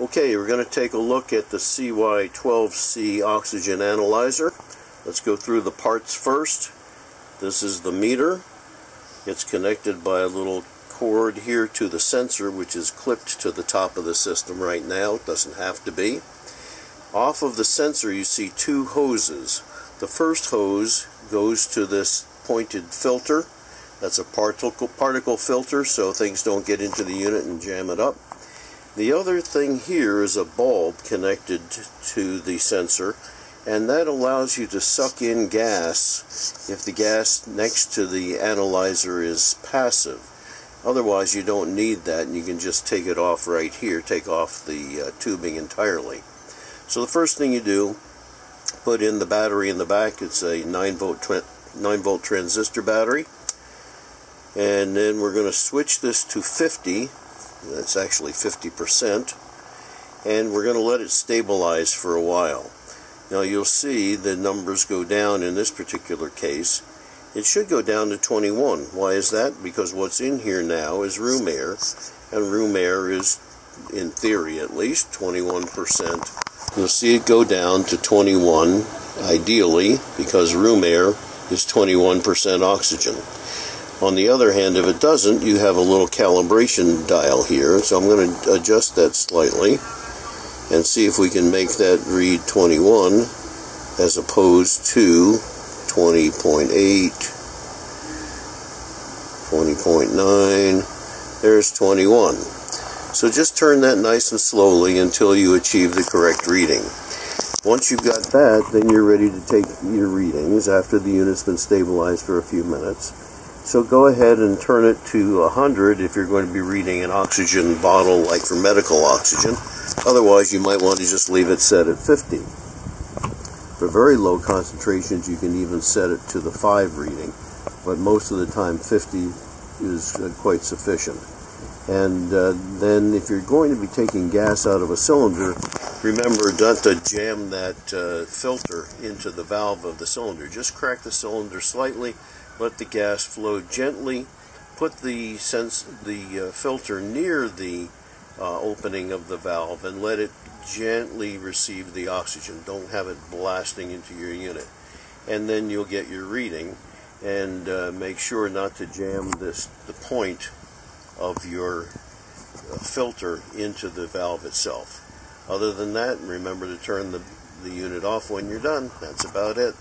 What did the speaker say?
Okay, we're going to take a look at the CY12C oxygen analyzer. Let's go through the parts first. This is the meter. It's connected by a little cord here to the sensor which is clipped to the top of the system right now. It doesn't have to be. Off of the sensor you see two hoses. The first hose goes to this pointed filter. That's a particle, particle filter so things don't get into the unit and jam it up. The other thing here is a bulb connected to the sensor and that allows you to suck in gas if the gas next to the analyzer is passive. Otherwise you don't need that and you can just take it off right here, take off the uh, tubing entirely. So the first thing you do, put in the battery in the back, it's a 9 volt, 9 volt transistor battery and then we're going to switch this to 50 that's actually 50%. And we're going to let it stabilize for a while. Now you'll see the numbers go down in this particular case. It should go down to 21. Why is that? Because what's in here now is room air, and room air is, in theory at least, 21%. You'll see it go down to 21, ideally, because room air is 21% oxygen. On the other hand, if it doesn't, you have a little calibration dial here. So I'm going to adjust that slightly and see if we can make that read 21 as opposed to 20.8, 20.9. There's 21. So just turn that nice and slowly until you achieve the correct reading. Once you've got that, then you're ready to take your readings after the unit's been stabilized for a few minutes. So go ahead and turn it to 100 if you're going to be reading an oxygen bottle like for medical oxygen. Otherwise, you might want to just leave it set at 50. For very low concentrations, you can even set it to the 5 reading, but most of the time 50 is uh, quite sufficient. And uh, then if you're going to be taking gas out of a cylinder, remember not to jam that uh, filter into the valve of the cylinder. Just crack the cylinder slightly let the gas flow gently, put the sense the uh, filter near the uh, opening of the valve and let it gently receive the oxygen. Don't have it blasting into your unit. And then you'll get your reading and uh, make sure not to jam this the point of your uh, filter into the valve itself. Other than that, remember to turn the, the unit off when you're done. That's about it.